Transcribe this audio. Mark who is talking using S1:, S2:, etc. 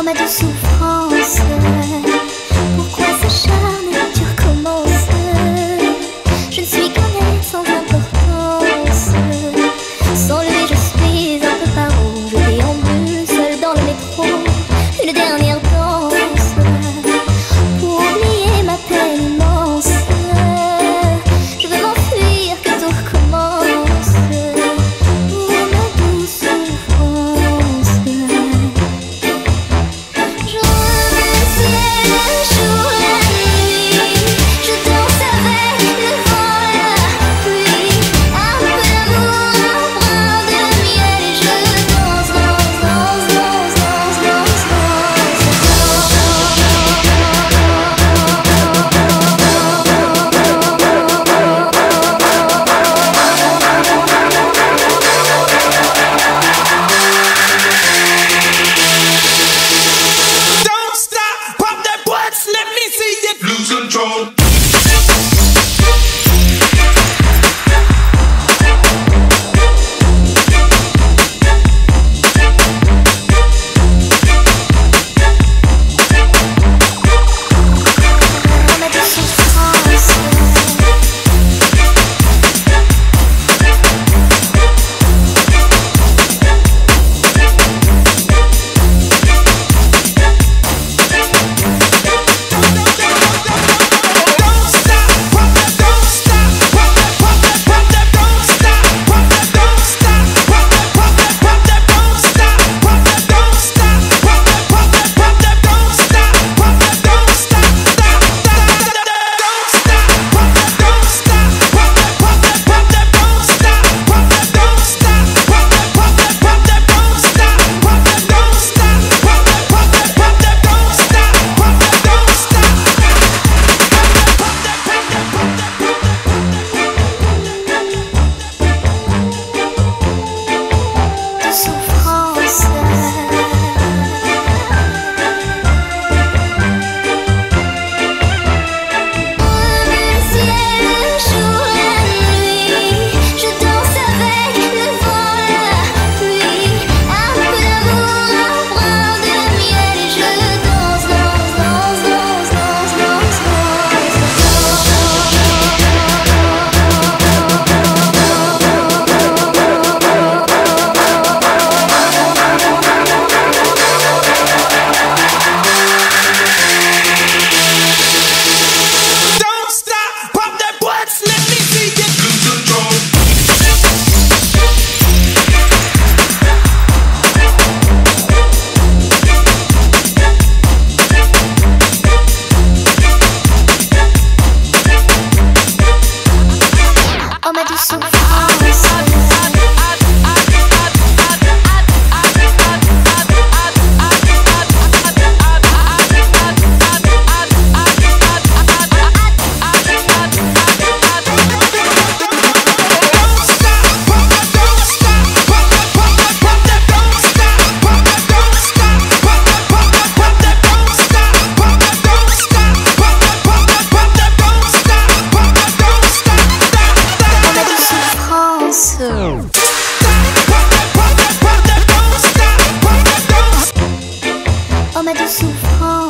S1: Oh ma douce souffrance, pourquoi s'acharne
S2: control.
S1: de souffrance.